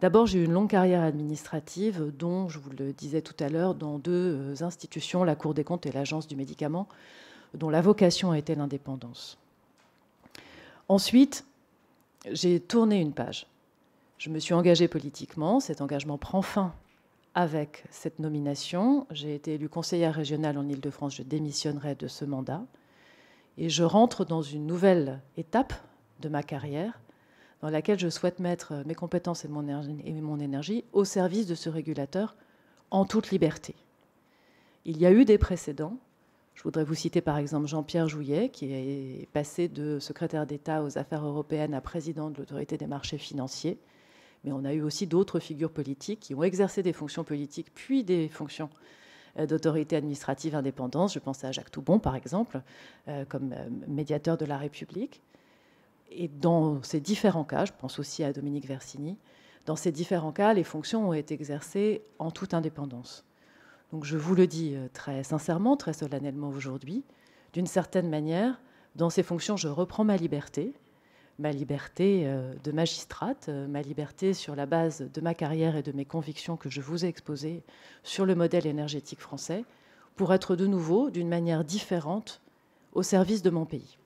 D'abord, j'ai eu une longue carrière administrative, dont, je vous le disais tout à l'heure, dans deux institutions, la Cour des comptes et l'Agence du médicament, dont la vocation a été l'indépendance. Ensuite, j'ai tourné une page. Je me suis engagée politiquement. Cet engagement prend fin avec cette nomination. J'ai été élue conseillère régionale en Ile-de-France. Je démissionnerai de ce mandat. Et je rentre dans une nouvelle étape de ma carrière dans laquelle je souhaite mettre mes compétences et mon, énergie au service de ce régulateur en toute liberté. Il y a eu des précédents. Je voudrais vous citer par exemple Jean-Pierre Jouillet, qui est passé de secrétaire d'État aux affaires européennes à président de l'autorité des marchés financiers. Mais on a eu aussi d'autres figures politiques qui ont exercé des fonctions politiques, puis des fonctions euh, d'autorité administrative indépendante. Je pense à Jacques Toubon, par exemple, euh, comme euh, médiateur de la République. Et dans ces différents cas, je pense aussi à Dominique Versini, dans ces différents cas, les fonctions ont été exercées en toute indépendance. Donc je vous le dis euh, très sincèrement, très solennellement aujourd'hui, d'une certaine manière, dans ces fonctions, je reprends ma liberté, ma liberté euh, de magistrate, euh, ma liberté sur la base de ma carrière et de mes convictions que je vous ai exposées sur le modèle énergétique français, pour être de nouveau, d'une manière différente, au service de mon pays.